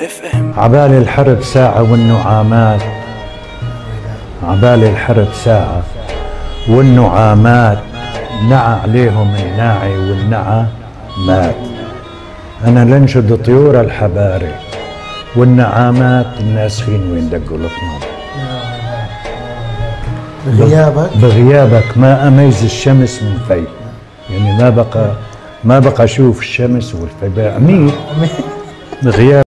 اف ام عبالي الحرب ساعة والنعامات. عبالي الحرب ساعة والنعامات. نعى عليهم الناعي والنعى مات. أنا لنشد طيور الحباري والنعامات الناسخين وين دقوا الطناب بغيابك؟ بغيابك ما أميز الشمس من في يعني ما بقى ما بقى أشوف الشمس والفي بعميق بغياب